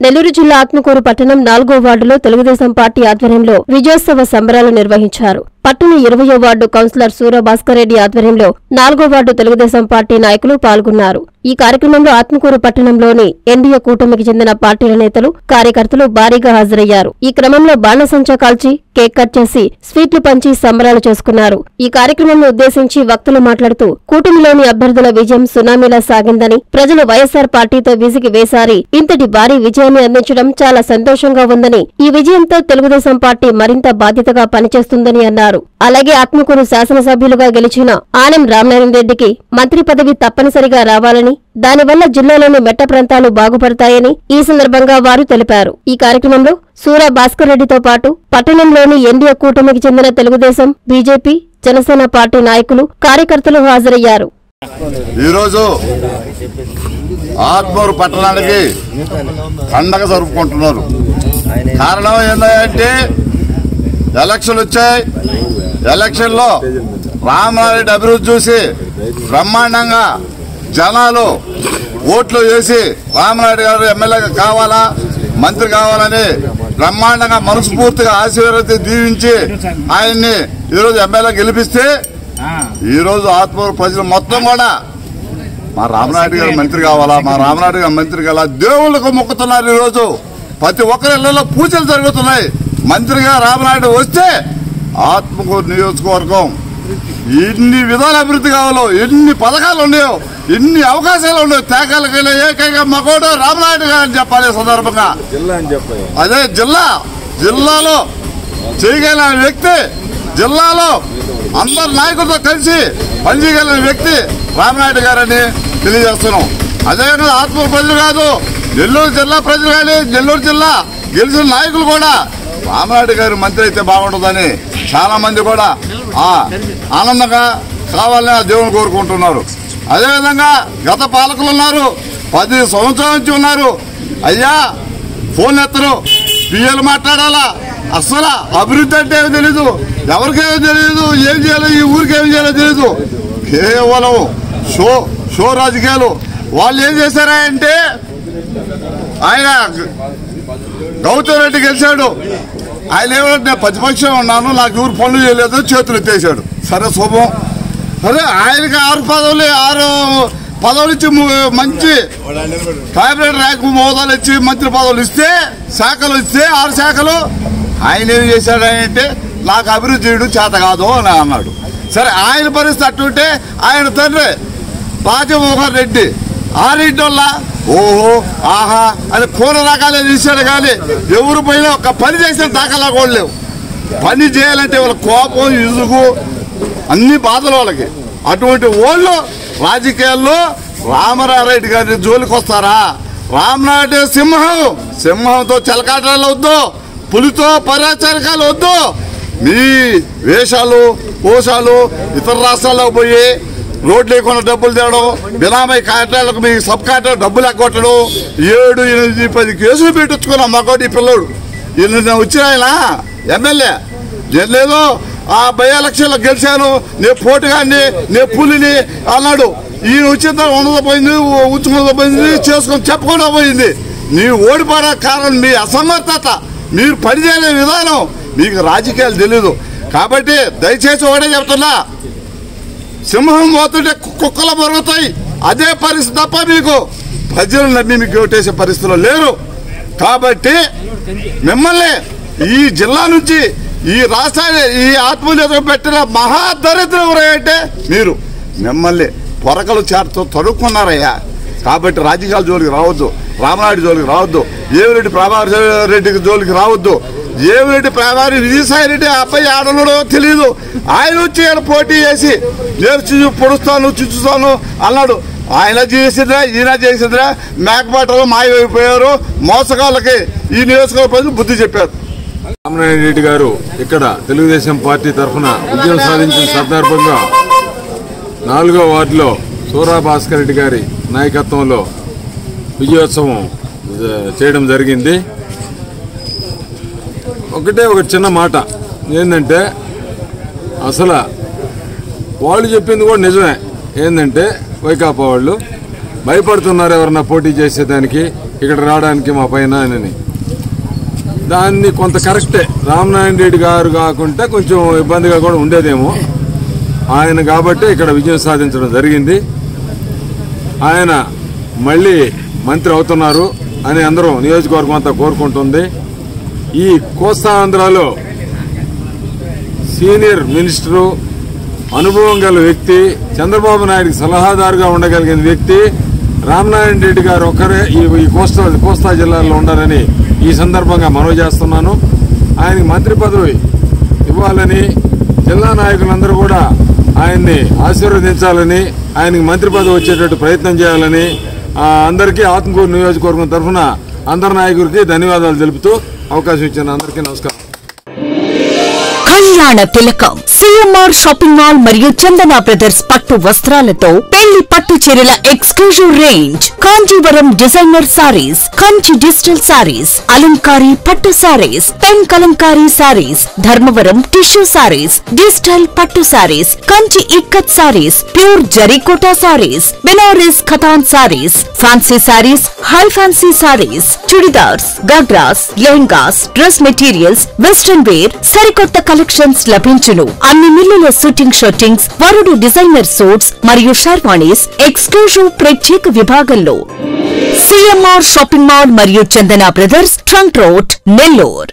నెల్లూరు జిల్లా ఆత్మకూరు పట్టణం నాలుగో వార్డులో తెలుగుదేశం పార్టీ ఆధ్వర్యంలో విజయోత్సవ సంబరాలు నిర్వహించారు. పట్టణ ఇరవయో వార్డు కౌన్సిలర్ సూర్యభాస్కర్ రెడ్డి ఆధ్వర్యంలో నాలుగో వార్డు తెలుగుదేశం పార్టీ నాయకులు పాల్గొన్నారు. ఈ కార్యక్రమంలో ఆత్మకూరు పట్టణంలోని ఎన్డీఏ కూటమికి చెందిన పార్టీల నేతలు కార్యకర్తలు భారీగా హాజరయ్యారు. ఈ క్రమంలో బాణసంచా కాల్చి కేక్ కట్ చేసి స్వీట్లు పంచి సంబరాలు చేసుకున్నారు. ఈ కార్యక్రమంను ఉద్దేశించి వక్తలు మాట్లాడుతూ కూటమిలోని అభ్యర్థుల విజయం సునామీలా సాగిందని ప్రజలు వైఎస్సార్ పార్టీతో విసిగి వేసారి ఇంతటి భారీ విజయాన్ని అందించడం చాలా సంతోషంగా ఉందని ఈ విజయంతో తెలుగుదేశం పార్టీ మరింత బాధ్యతగా పనిచేస్తుందని అన్నారు. అలాగే ఆత్మకూరు శాసనసభ్యులుగా గెలిచిన ఆనం రామనారాయణ రెడ్డికి మంత్రి పదవి తప్పనిసరిగా రావాలని దానివల్ల జిల్లాలోని మెట్ట ప్రాంతాలు బాగుపడతాయని ఈ సందర్భంగా వారు తెలిపారు. ఈ కార్యక్రమంలో సూర భాస్కర్ రెడ్డితో పాటు పట్టణంలోని ఎన్డీఏ కూటమికి చెందిన తెలుగుదేశం బీజేపీ జనసేన పార్టీ నాయకులు కార్యకర్తలు హాజరయ్యారు. ఈరోజు ఆత్మూరు పట్టణానికి పండగ జరుపుకుంటున్నారు. కారణం ఏంటంటే ఎలక్షన్ వచ్చాయి. ఎలక్షన్లో రామనారెడ్డి అభివృద్ధి చూసి బ్రహ్మాండంగా జనాలు ఓట్లు వేసి రామనాయుడు గారు ఎమ్మెల్యే కావాలా మంత్రి కావాలని బ్రహ్మాండంగా మనస్ఫూర్తిగా ఆశీర్వదించి దీవించి ఆయన్ని ఈరోజు ఎమ్మెల్యే గెలిపిస్తే ఈ రోజు ఆత్మూరు ప్రజలు మొత్తం కూడా మా రామనాయుడు గారు మంత్రి కావాలా మా రామనాయుడు గారు మంత్రి కావాలా దేవుళ్ళకు మొక్కుతున్నారు ఈ రోజు ప్రతి ఒక్కరి ఇళ్ళలో పూజలు జరుగుతున్నాయి. మంత్రిగా రామనాయుడు వస్తే ఆత్మకూరు నియోజకవర్గం ఎన్ని విధాల అభివృద్ధి కావాలో ఎన్ని పథకాలు ఉన్నాయో ఎన్ని అవకాశాలు ఉన్నాయో తేకాలకి ఏకైక మగోడు రామనాయుడు గారు అని చెప్పాలి సందర్భంగా. అదే జిల్లా జిల్లాలో చేయగలిగిన వ్యక్తి జిల్లాలో అందరు నాయకులతో కలిసి పనిచేయగలిగిన వ్యక్తి రామనాయుడు గారని తెలియజేస్తున్నాం. అదేవిధంగా ఆత్మూరు ప్రజలు కాదు నెల్లూరు జిల్లా ప్రజలు కానీ నెల్లూరు జిల్లా గెలిచిన నాయకులు కూడా రామనాయుడు గారు మంత్రి అయితే బాగుంటుందని చాలా మంది కూడా ఆనందంగా కావాలని ఆ దేవుని కోరుకుంటున్నారు. అదేవిధంగా గత పాలకులు ఉన్నారు పది సంవత్సరాల నుంచి ఉన్నారు. అయ్యా ఫోన్ ఎత్తరు. పిఎలు మాట్లాడాలా? అస్సలు. అభివృద్ధి అంటే ఏమీ తెలీదు. ఎవరికేమో తెలియదు ఏం చేయాలో ఈ ఊరికి ఏం చేయాలో తెలీదు. కేవలం షో షో రాజకీయాలు. వాళ్ళు ఏం చేశారా అంటే ఆయన గౌతమ్ రెడ్డి గెలిచాడు. ఆయన ఏమంటే నేను ప్రతిపక్షం ఉన్నాను నాకు ఎవరు పనులు చేయలేదు చేతులు ఎత్తేసాడు సరే శుభం. సరే ఆయనకి ఆరు పదవులు ఆరు పదవులు ఇచ్చి మంచి క్యాబినెట్ ర్యాంక్ హోదాలు ఇచ్చి మంత్రి పదవులు ఇస్తే శాఖలు ఇస్తే ఆరు శాఖలు. ఆయన ఏం చేశాడంటే నాకు అభివృద్ధి చేయడం చేత కాదు అని అన్నాడు. సరే ఆయన పరిస్థితి అట్టుంటే ఆయన తండ్రి రాజమోహన్ రెడ్డి ఆ రెడ్డి వల్ల ఓహో ఆహా అని కూర రకాలే తీశాడు కానీ ఎవరు పోయినా ఒక పని చేసిన దాఖలా కూడా లేవు. పని చేయాలంటే వాళ్ళ కోపం ఇసుగు అన్ని బాధలు వాళ్ళకి. అటువంటి వాళ్ళు రాజకీయాల్లో రామరారెడ్డి గారి జోలికి వస్తారా? రామనాయుడు సింహం. సింహంతో చెలకాటాలు వద్దు పులితో పరాచరికాలు వద్దు. మీ వేషాలు కోశాలు ఇతర రాష్ట్రాల్లో పోయి రోడ్ లేకుండా డబ్బులు తేవడం బినామీ కాంట్రాక్టులకు మీ సబ్ కాంట్రాక్ట్ డబ్బులు ఎగ్గొట్టడం ఏడు ఎనిమిది పది కేసులు పెట్టించుకున్నాం మాకోటి పిల్లోడు. ఎనిమిది వచ్చిన ఆయన ఎమ్మెల్యే. నేను ఆ బై ఎలక్షన్లో గెలిచాను నేను పోటుగాన్ని నేను పులిని అన్నాడు. ఈయన వచ్చిన తర్వాత ఉండదు పోయింది ఉంచుకుందా పోయింది చేసుకొని చెప్పకుండా పోయింది. నీ ఓడిపోవడా కారణం మీ అసమర్థత మీరు పనిచేయలే విధానం మీకు రాజకీయాలు తెలీదు. కాబట్టి దయచేసి ఒకటే చెప్తున్నా సింహం పోతుంటే కుక్కలు మరుగుతాయి అదే పరిస్థితి తప్ప మీకు ప్రజలు నమ్మి మీకు ఓటేసే పరిస్థితిలో లేరు. కాబట్టి మిమ్మల్ని ఈ జిల్లా నుంచి ఈ రాష్ట్రాన్ని ఈ ఆత్మనిర్భర్ పెట్టిన మహాదరిద్రం ఎవరంటే మీరు మిమ్మల్ని పొరకలు చేరతో తడుక్కున్నారయ్యా. కాబట్టి రాజకీయాల జోలికి రావద్దు రామనాయుడు జోలికి రావద్దు ఏవిరెడ్డి ప్రభాకర్ రెడ్డికి జోలికి రావద్దు ఏమిరెడ్డి ప్రధాని విజయసాయి రెడ్డి అబ్బాయి ఆడలుడో తెలియదు ఆయన వచ్చి ఆయన పోటీ చేసి నేను చూ పొడుస్తాను చుచ్చుతాను అన్నాడు. ఆయన చేసిందిరా ఈయన చేసిందిరా మేకపాటలు మాయమైపోయారు. మోసగాళ్ళకి ఈ నియోజకవర్గ ప్రజలు బుద్ధి చెప్పారు. రామనారాయణ రెడ్డి గారు ఇక్కడ తెలుగుదేశం పార్టీ తరఫున విజయం సాధించిన సందర్భంగా నాలుగో వార్డులో సూరా భాస్కర్ రెడ్డి గారి నాయకత్వంలో విజయోత్సవం చేయడం జరిగింది. ఒకటే ఒక చిన్న మాట. ఏంటంటే అసలు వాళ్ళు చెప్పింది కూడా నిజమే. ఏంటంటే వైకాపా వాళ్ళు భయపడుతున్నారు ఎవరన్నా పోటీ చేసేదానికి ఇక్కడ రావడానికి మా పైన అని. దాన్ని కొంత కరెక్టే. రామనారాయణ రెడ్డి గారు కాకుంటే కొంచెం ఇబ్బందిగా కూడా ఉండేదేమో. ఆయన కాబట్టి ఇక్కడ విజయం సాధించడం జరిగింది. ఆయన మళ్ళీ మంత్రి అవుతున్నారు అని అందరం నియోజకవర్గం అంతా కోరుకుంటుంది. ఈ కోస్తాంధ్రలో సీనియర్ మినిస్టరు అనుభవం గల వ్యక్తి చంద్రబాబు నాయుడికి సలహాదారుగా ఉండగలిగిన వ్యక్తి రామనారాయణ రెడ్డి గారు ఒక్కరే ఈ కోస్తా కోస్తా జిల్లాలో ఉండాలని ఈ సందర్భంగా మనవి చేస్తున్నాను. ఆయనకి మంత్రి పదవి ఇవ్వాలని జిల్లా నాయకులందరూ కూడా ఆయన్ని ఆశీర్వదించాలని ఆయనకి మంత్రి పదవి వచ్చేటట్టు ప్రయత్నం చేయాలని అందరికీ ఆత్మకూరు నియోజకవర్గం తరఫున అందరి నాయకుడికి ధన్యవాదాలు తెలుపుతూ అవకాశం ఇచ్చిన అందరికీ నమస్కారం. కళ్యాణ తిలకం సిఎంఆర్ షాపింగ్ మాల్ మరియు చందన బ్రదర్స్ పట్టు వస్త్రాలతో పెళ్ళి పట్టు చీరల exclusive range. Kanjeevaram designer sarees Kanchi digital sarees అలంకారీ పట్టు sarees pen Kalamkari sarees Dharmavaram tissue sarees digital పట్టు sarees Kanchi Ikkat sarees pure zari kota sarees Banaras Katan sarees fancy sarees high fancy sarees churidars ghagras lehengas dress materials western wear సరికొత్త collections లభించును. అన్ని మిల్లుల shooting shootings వరుడు designer suits మరియు sherwanis exclusive ప్రత్యేక విభాగంలో. CMR shopping mall మరియు Chandana brothers trunk road Nellore.